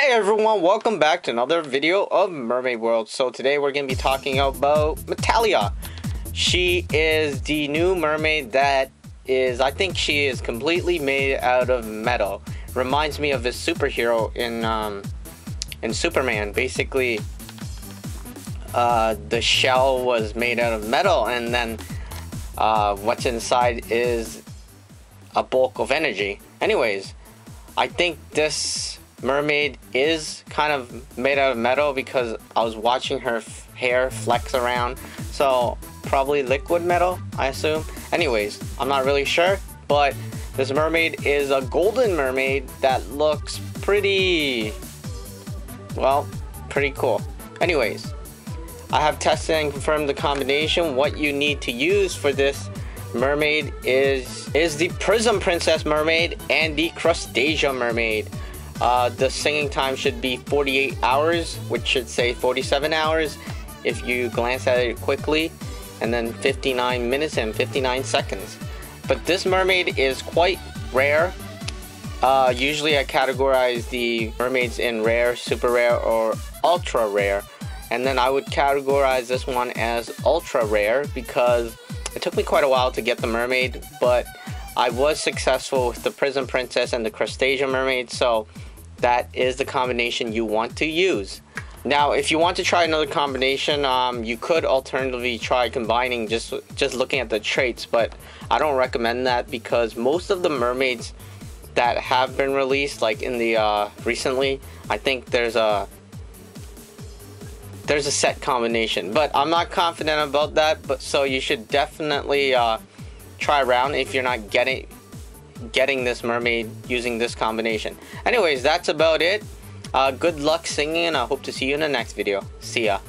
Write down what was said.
Hey everyone, welcome back to another video of Mermaid World. So today we're going to be talking about Metallia. She is the new mermaid that is, I think she is completely made out of metal. Reminds me of this superhero in, um, in Superman. Basically, uh, the shell was made out of metal and then uh, what's inside is a bulk of energy. Anyways, I think this mermaid is kind of made out of metal because I was watching her hair flex around. So probably liquid metal, I assume. Anyways, I'm not really sure, but this mermaid is a golden mermaid that looks pretty, well, pretty cool. Anyways, I have tested and confirmed the combination. What you need to use for this mermaid is is the Prism Princess mermaid and the Crustacea mermaid. Uh, the singing time should be 48 hours, which should say 47 hours if you glance at it quickly, and then 59 minutes and 59 seconds. But this mermaid is quite rare. Uh, usually I categorize the mermaids in rare, super rare, or ultra rare. And then I would categorize this one as ultra rare because it took me quite a while to get the mermaid, but I was successful with the Prism Princess and the Crustacea mermaid, so that is the combination you want to use. Now, if you want to try another combination, um, you could alternatively try combining just just looking at the traits, but I don't recommend that because most of the mermaids that have been released, like in the uh, recently, I think there's a there's a set combination, but I'm not confident about that. But so you should definitely uh, try around if you're not getting getting this mermaid using this combination. Anyways, that's about it. Uh, good luck singing and I hope to see you in the next video. See ya.